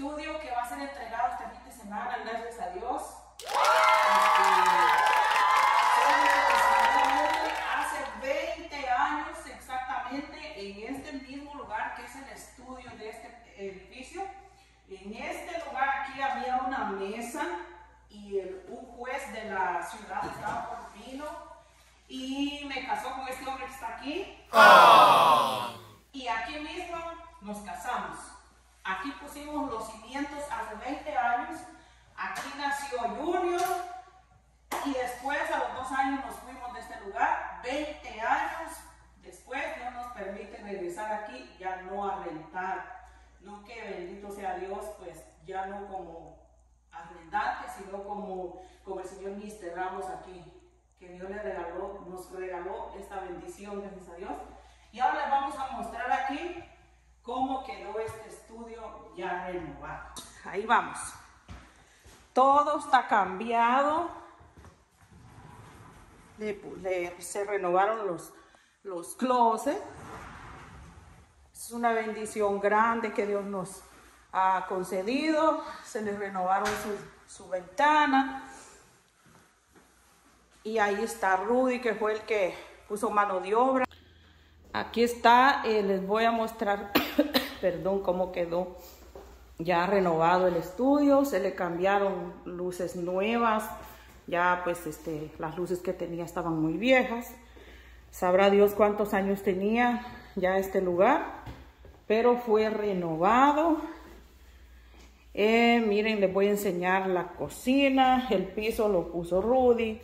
estudio que va a ser entregado este fin de semana, gracias a Dios. Este, hace 20 años exactamente en este mismo lugar que es el estudio de este edificio. En este lugar aquí había una mesa y el, un juez de la ciudad estaba por vino y me casó con este hombre que está aquí. Ah. Y aquí mismo nos casamos. Aquí pusimos los cimientos hace 20 años. Aquí nació Junior. Y después, a los dos años, nos fuimos de este lugar. 20 años después, Dios nos permite regresar aquí, ya no a rentar. No que bendito sea Dios, pues ya no como arrendante, sino como, como el Señor Mister Ramos aquí. Que Dios le regaló, nos regaló esta bendición, gracias a Dios. Y ahora les vamos a mostrar aquí cómo quedó este estudio ya renovado. Ahí vamos. Todo está cambiado. se renovaron los, los closets. Es una bendición grande que Dios nos ha concedido. Se les renovaron su, su ventana. Y ahí está Rudy, que fue el que puso mano de obra. Aquí está, eh, les voy a mostrar, perdón, cómo quedó ya renovado el estudio, se le cambiaron luces nuevas, ya pues este, las luces que tenía estaban muy viejas, sabrá Dios cuántos años tenía ya este lugar, pero fue renovado. Eh, miren, les voy a enseñar la cocina, el piso lo puso Rudy,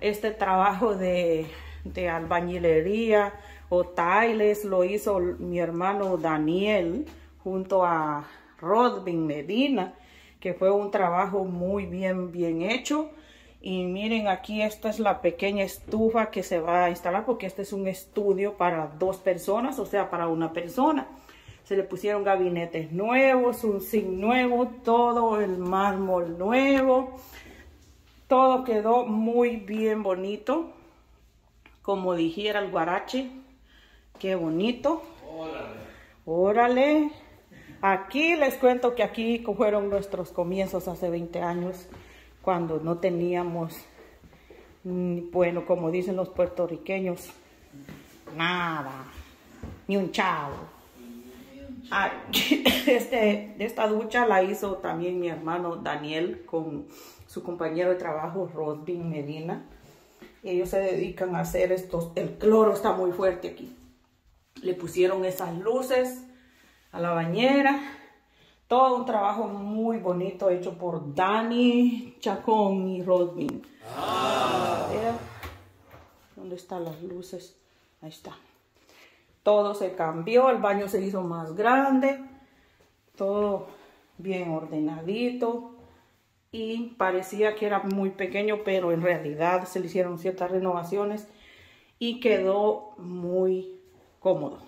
este trabajo de, de albañilería, o Tiles lo hizo mi hermano Daniel junto a Rodvin Medina, que fue un trabajo muy bien, bien hecho. Y miren, aquí esta es la pequeña estufa que se va a instalar porque este es un estudio para dos personas, o sea, para una persona. Se le pusieron gabinetes nuevos, un zinc nuevo, todo el mármol nuevo. Todo quedó muy bien bonito, como dijera el guarache. Qué bonito. Órale. Órale. Aquí les cuento que aquí fueron nuestros comienzos hace 20 años, cuando no teníamos, bueno, como dicen los puertorriqueños, nada, ni un chavo. Este, esta ducha la hizo también mi hermano Daniel con su compañero de trabajo Rodvin Medina. Ellos se dedican a hacer estos, el cloro está muy fuerte aquí le pusieron esas luces a la bañera. Todo un trabajo muy bonito hecho por Dani Chacón y Rodvin. Ah. ¿Dónde están las luces? Ahí está. Todo se cambió, el baño se hizo más grande, todo bien ordenadito y parecía que era muy pequeño, pero en realidad se le hicieron ciertas renovaciones y quedó muy cómodo.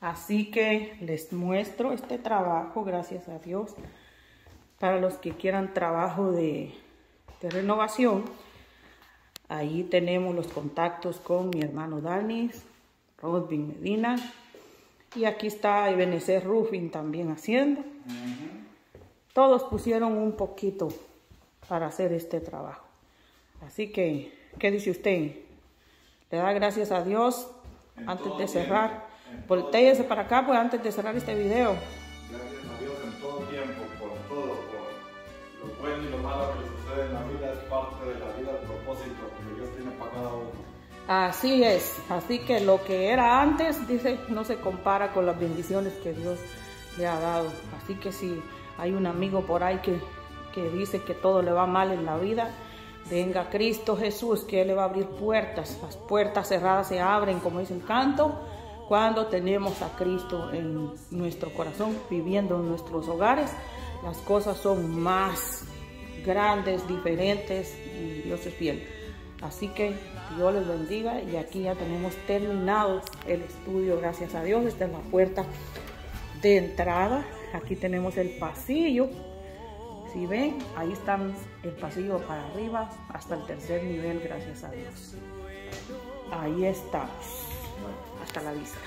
Así que les muestro este trabajo, gracias a Dios. Para los que quieran trabajo de, renovación, ahí tenemos los contactos con mi hermano Danis, Rodvin Medina. Y aquí está Ebenezer Roofing también haciendo. Todos pusieron un poquito para hacer este trabajo. Así que, ¿qué dice usted? Le da gracias a Dios antes de cerrar. Voltéese para acá, pues antes de cerrar este video. Gracias a Dios en todo tiempo, por todo, por lo bueno y lo malo que sucede en la vida, es parte de la vida, el propósito que Dios tiene para cada uno. Así es, así que lo que era antes, dice, no se compara con las bendiciones que Dios le ha dado. Así que si hay un amigo por ahí que, que dice que todo le va mal en la vida, Venga Cristo Jesús, que Él le va a abrir puertas. Las puertas cerradas se abren, como dice el canto, cuando tenemos a Cristo en nuestro corazón, viviendo en nuestros hogares. Las cosas son más grandes, diferentes y Dios es fiel. Así que Dios les bendiga y aquí ya tenemos terminado el estudio, gracias a Dios. Esta es la puerta de entrada. Aquí tenemos el pasillo si ven, ahí están el pasillo para arriba hasta el tercer nivel, gracias a Dios. Ahí estamos. Hasta la vista.